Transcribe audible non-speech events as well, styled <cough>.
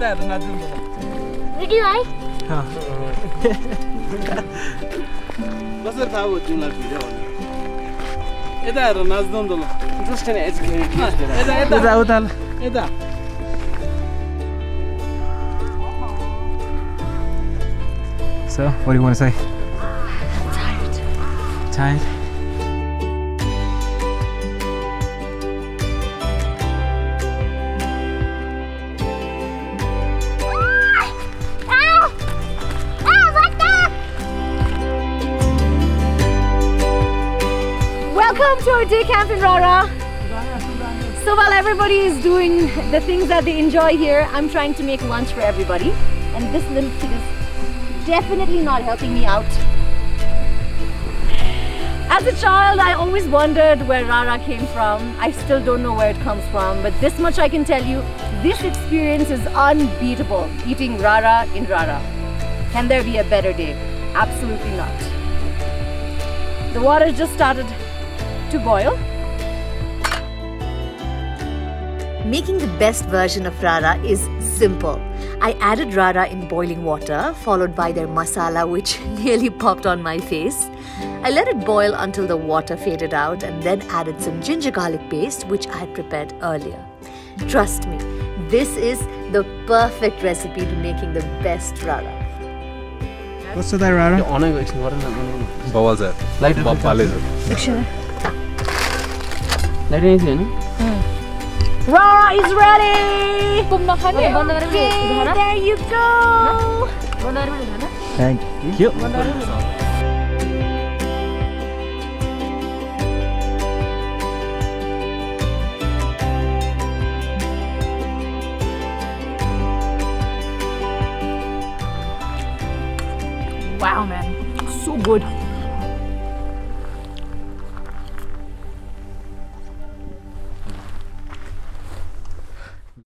यता हेर नाच्नु रेडी भाइ कसरी थाहा भयो तिमीलाई भिडियो भन्ने यता हेर नाच्नु नि त ल. यता यता उता So, what do you want to say? Tired. Tired? Welcome to our day camp in Rara. So while everybody is doing the things that they enjoy here, I'm trying to make lunch for everybody. And this little kid is definitely not helping me out. As a child, I always wondered where Rara came from. I still don't know where it comes from, but this much I can tell you, this experience is unbeatable, eating Rara in Rara. Can there be a better day? Absolutely not. The water just started to boil. Making the best version of rara is simple. I added rara in boiling water, followed by their masala, which <laughs> nearly popped on my face. I let it boil until the water faded out and then added some ginger garlic paste, which I had prepared earlier. Trust me, this is the perfect recipe to making the best rara. What's the rara? On a Dari na yun? Hmm. Rara is ready! Kumakani! Oh, okay, there you go! Thank you! Wow, man. So good.